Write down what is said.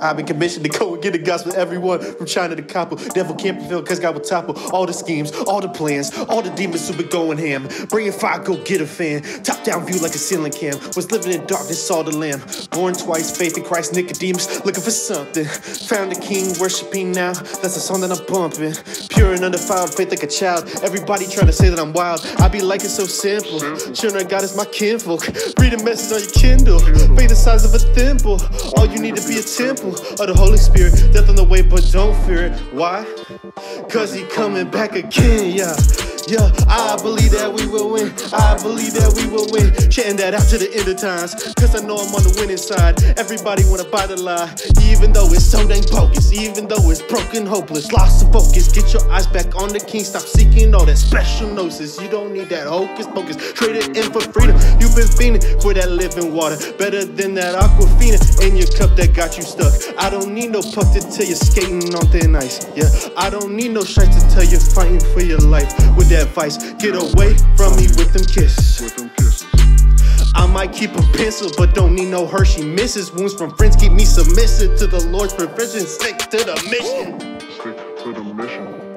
I've been commissioned to go and get the gospel. Everyone from China to Coppell. Devil can't prevail because God will topple all the schemes, all the plans, all the demons who been going ham. Bringing fire, go get a fan. Top down view like a ceiling cam. Was living in darkness, saw the lamb. Born twice, faith in Christ, Nicodemus. Looking for something. Found the king, worshiping now. That's the song that I'm bumping. Pure and undefiled, faith like a child. Everybody trying to say that I'm wild. I be like it so simple. Children of God is my kinfolk. Read a message on your Kindle. Faith the size of a thimble. All you need to be a temple of the Holy Spirit. Death on the way, but don't fear it. Why? Cause he coming back again, yeah. Yeah, I believe that we will win. I believe that we will win. Chanting that out to the end of times. Cause I know I'm on the winning side. Everybody wanna buy the lie. Even though it's so dang bogus. Even though it's broken, hopeless. Lost of focus. Get your eyes back on the king. Stop seeking all that special gnosis. You don't need that hocus pocus. Trade it in for freedom. You've been fiending for that living water. Better than that aquafina in your cup that got you stuck. I don't need no puck to tell you skating on thin ice. Yeah, I don't need no strength to tell you fighting for your life. With that vice, get away from me with them kisses. With them kisses. I might keep a pencil, but don't need no Hershey misses. Wounds from friends keep me submissive to the Lord's provision. Stick to the mission. Stick to the mission.